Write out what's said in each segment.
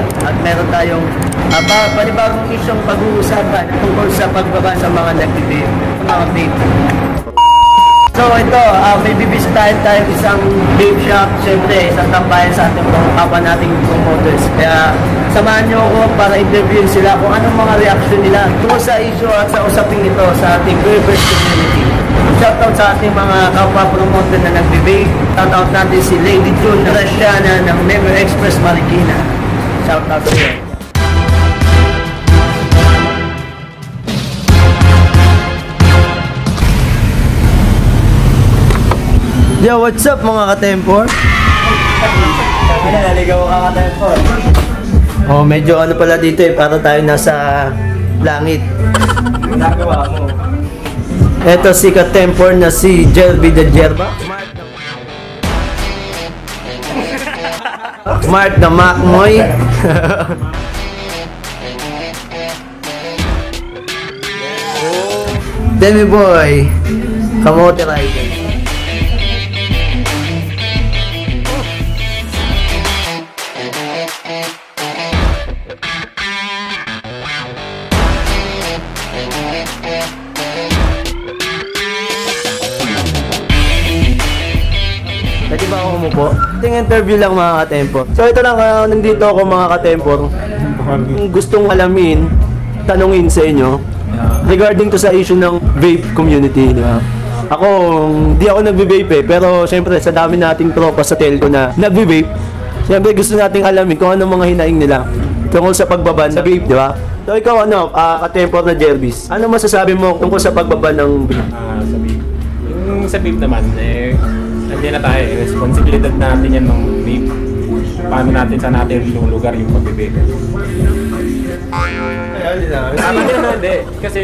uh, pa panibagong isyong pag-uusapan tungkol sa pagbaba sa mga nag-vape. Mga vape. So ito, uh, may bibisitahin tayo isang vape shop. Siyempre, isang tambayan sa ating mga nating promoters. Kaya samahan nyo ako para interviewin sila kung anong mga reaction nila tungkol sa issue at sa usaping ito sa ating Vapers community. Shoutout sa ating mga kapwa promoter na nag-vape. Shoutout natin si Lady June Rasiana ng Never Express Marikina. Shoutout sa iyo. Yo, what's up mga ka-tempor? Naligaw ka ka tempo. Oh, medyo ano pala dito eh, para tayo nasa langit. Ginagawa mo. Ito si ka-tempor na si Jelby de Jerba. Mark na Macmoy. Demi Boy. Kamote Rider. Interview lang mga ka-tempor. So ito lang, uh, nandito ako mga ka-tempor. Kung gustong alamin, tanungin sa inyo regarding to sa issue ng vape community, di ba? Ako, di ako nagbe-vape eh, pero syempre sa dami nating tropa sa telco na nagbe-vape, syempre gusto nating alamin kung anong mga hinaing nila tungkol sa pagbaban sa vape, di ba? So ikaw ano, uh, ka-tempor na Jervis, ano masasabi mo tungkol sa pagbaban ng vape? Ah, sa vape. Yung sa vape naman, eh, nandiyan na tayo. eh. Responsibilidad natin yan ng vape. Paano natin sa natin yung lugar yung pag-vape. Tama din naman, hindi. Kasi,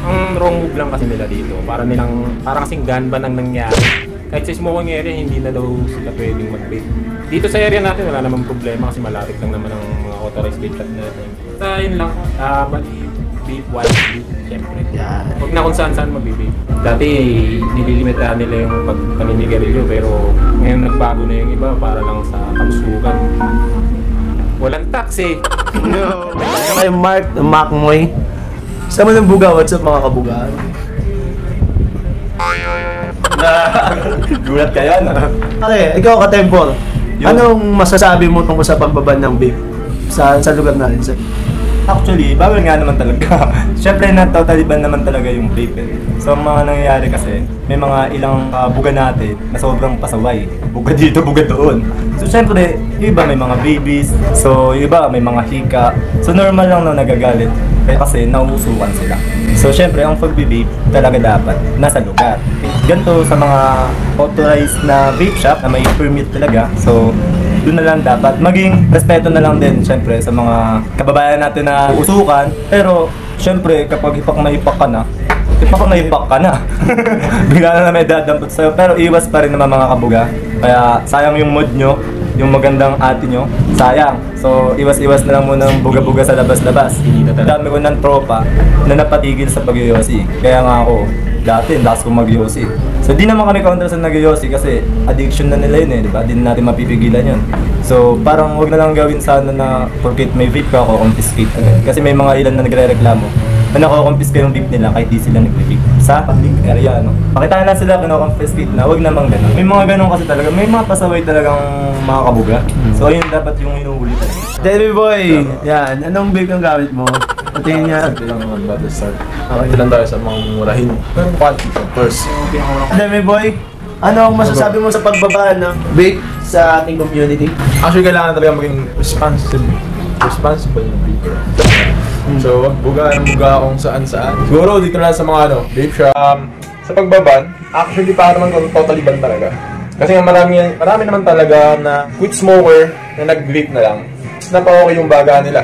ang wrong move lang kasi nila dito. Para nilang, parang kasing gun ban ang nangyari. Kahit sa smoking area, hindi na daw sila pwedeng mag-vape. Dito sa area natin, wala namang problema kasi malapit lang naman ang mga authorized vape shop natin. Sa yun lang, ah, mali vape wisely, siyempre. Huwag na kung saan saan mag-vape. Dati, nililimitahan nila yung pagpaninigarilyo, pero ngayon nagbago na yung iba para lang sa kalusugan. Walang tax eh. No. Kay Mark Macmoy. Sa mo ng buga, what's up mga kabugaan? Gulat kayo, no? Okay, ikaw ka-tempor. Yun. Anong masasabi mo tungkol sa pagbaban ng vape sa sa lugar natin? Sa, Actually, bawal nga naman talaga. Siyempre, na-totally ban naman talaga yung vape eh. So, mga nangyayari kasi, may mga ilang uh, buga natin na sobrang pasaway. Buga dito, buga doon. So, siyempre, yung iba may mga babies. So, yung iba may mga hika. So, normal lang na nagagalit. Kaya kasi nauusukan sila. So, siyempre, ang pag-vape talaga dapat nasa lugar. Ganito sa mga authorized na vape shop na may permit talaga. So, doon na lang dapat. Maging respeto na lang din, syempre, sa mga kababayan natin na usukan. Pero, syempre, kapag hipak na hipak ka na, hipak na hipak ka na. Bigla na may dadampot sa'yo. Pero iwas pa rin naman mga kabuga. Kaya, sayang yung mood nyo, yung magandang ate nyo, sayang. So, iwas-iwas na lang muna ng buga-buga sa labas-labas. Dami ko ng tropa na napatigil sa pag-yosi. Kaya nga ako, dati, lakas kong mag-yosi. So, di naman kami counter sa nag-yosi kasi addiction na nila yun eh, di ba? Di na natin mapipigilan yun. So, parang wag na lang gawin sana na porket may vape ka ako, confiscate agad. Kasi may mga ilan na nagre-reklamo na nako-confiscate yung vape nila kahit di sila nag-vape sa public area, no? Pakitaan lang sila kino-confiscate na, wag namang ganun. May mga ganun kasi talaga, may mga pasaway talagang mga kabuga. So, ayun dapat yung inuhuli talaga. Demi Boy, yan. Anong vape ang gamit mo? Patingin niya. Hindi lang naman ba start. Okay lang tayo sa mga murahin. Quality first. Demi Boy, ano ang masasabi mo sa pagbaba ng vape sa ating community? Actually, kailangan talaga maging responsible. Responsible yung people. So, wag buga ng buga kung saan saan. Siguro dito lang sa mga ano, vape shop. Um, sa pagbaban, actually para naman kung totally ban talaga. Kasi nga marami, marami naman talaga na quit smoker na nag-vape na lang. Napaka-okay yung baga nila.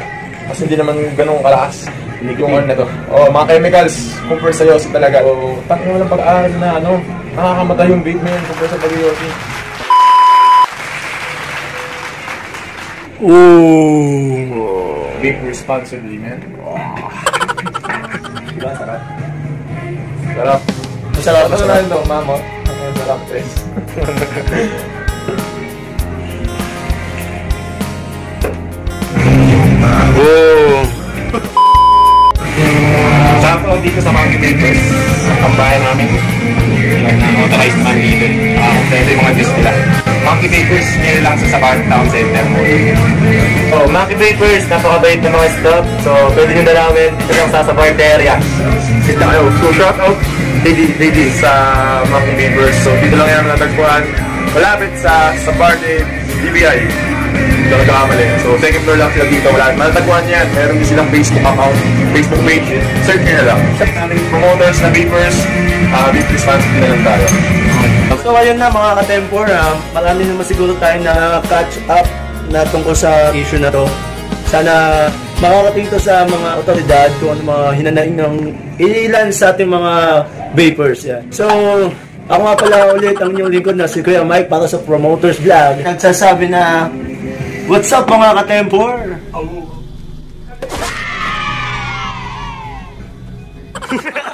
Kasi hindi naman ganun kalakas. Yung ano na to. Oh, mga chemicals, compare sa yosi talaga. So, takot walang pag-aaral na ano, nakakamatay yung vape na yun compare sa pag-yosi. Ooh. Big responsibly, man. diba, sarap? Sarap. Masarap, masarap. Masarap lang itong mama. Masarap, Tres. Whoa! Sarap ako dito sa mga Pilipinas. Ang bahay namin. Authorized man dito. Ah, uh, mga views nila. Monkey Papers, nila lang sa Sabar Town Center Mall. Oh, Maki Papers, napakabait ng mga staff. So, pwede nyo dalawin dito lang sa Sabart area. Kita kayo. So, shout out lady, lady sa Monkey Neighbors. So, dito lang yan natagpuan. Malapit sa Sabarte DBI. Dito nagkakamali. So, second floor lang sila dito. Wala. Matatagpuan yan. Meron din silang Facebook account, Facebook page. Search nyo na lang. Sa aming promoters na Vapers, uh, Vape responsibility na lang tayo. So ayun na mga ka-tempor, ah, marami naman siguro tayo na catch up na tungkol sa issue na to. Sana makarating to sa mga otoridad kung ano mga hinanaing ng ilan sa ating mga vapors. Yan. So, ako nga pala ulit ang inyong lingkod na si Kuya Mike para sa Promoters Vlog. Nagsasabi na, What's up mga ka-tempor?